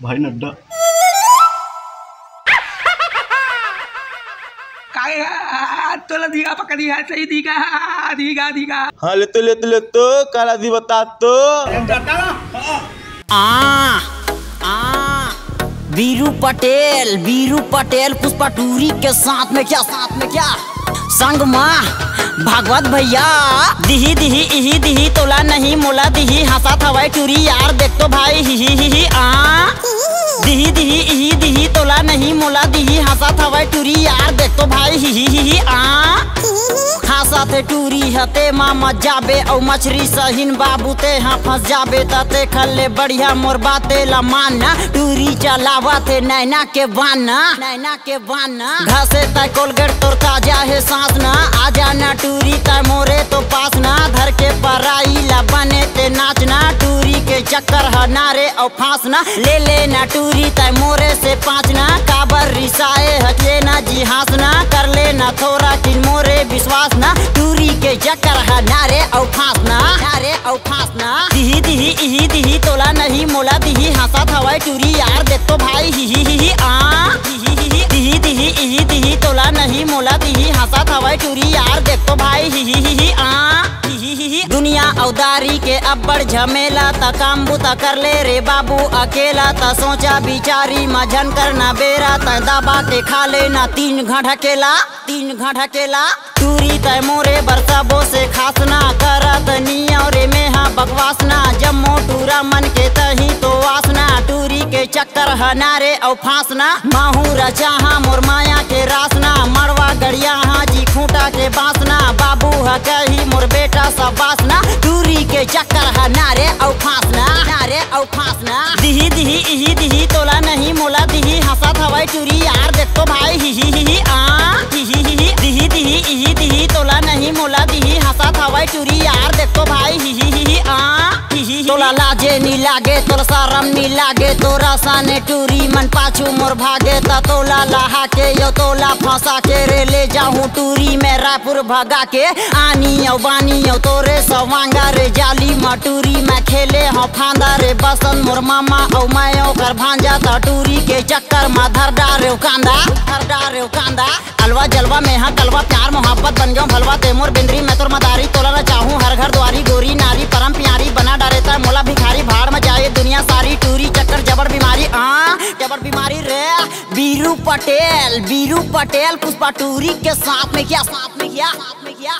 भाई नड्डा। काय दीगा तुला दिगा पक्का दिगा सही दिगा दिगा दिगा. हाँ ले तो ले तो ले तो काला दी बता तो। आ वीरू पटेल वीरू पटेल पुष्पा टूरी के साथ में क्या, साथ में क्या? संग माँ, भागवत भैया, दिही दिही, इही दिही, तोला नहीं, मोला दिही, हंसा थवाई टूरी, यार देख तो भाई, ही ही ही ही, आ। दिही दिही, इही दिही, तोला नहीं, मोला दिही, हंसा थवाई टूरी, यार देख तो भाई, ही ही ही ही थे टूरी हते मामा जाबे, औ मछरी सहिन बाबू, ते हाँ फंस जाबे, तते खल्ले बढ़िया मोर बाते ला मानना टूरी चलावा थे नैना के बाना नैना के बाना घसे तय कोलगेट तोर ताज़ा है सांस ना आ जाना टूरी तय मोरे तो पास ना, धर के पराई ला बने ते नाचना टूरी के चक्कर हनारे और फांसना ले लेना टूरी तय मोरे से पाँचना काबर रिसाए हके ना जी हासना कर लेना थोड़ा किन मोरे विश्वास ना? दूरी के चक्कर है नारे और फांसना नारे और फांसना दिही दिही, इही, दिही, तोला नहीं, मोला दिही, हंसा हवाई टूरी यार देख तो भाई, ही ही ही आ। दिही दिही, इही, दिही, तोला नहीं, मोला दिही, हंसा हवाई टूरी औदारी के अब्बड़ झमेला त काम बुता कर ले रे बाबू, अकेला त सोचा बिचारी मजन करना बेरा त दबा के खा लेना तीन घंटा केला तीन घंटा केला टूरी तय मोरे बरसाबो से खासना करत नियरे में हाँ बकवासना। जम्मो टूरा मन के तही तो वासना। टूरी के चक्कर हनारे और फांसना। माहू रचा मोर माया के रासना। मरवा गड़िया हाँ जी खूंटा के बासना। बाबू है चक्कर हनारे और फांसना, नारे और फांसना। दिही दिही, इही, दिही, तोला नहीं, मोला दिही। हंसा हवाई चुरी, यार देख भाई, ही ही ही ही, आ। लागे तोला शरम नी लागे तोरा साने टूरी मन पाछू मोर भागे, त तोला लहा के यो तोला फंसा के रे ले जाऊँ टूरी में रायपुर भगा के आनी औ बानी औ तोरे सवांगा रे जाली मटूरी में खेले हो फांदा रे बसन मोर मामा औ मैं ओकर भांजा, त टूरी के चक्कर में धर डारे कांदा धर डारे कांदा अलवा जलवा में हाँ कलवा प्यार मोहब्बत बन गयो, भलवा तेमोर बिंदरी, मैं तोर मदारी, तोला जबर बीमारी रे। बीरू पटेल बीरू पटेल पुष्पा टूरी के साथ में क्या, साथ में क्या, साथ में क्या।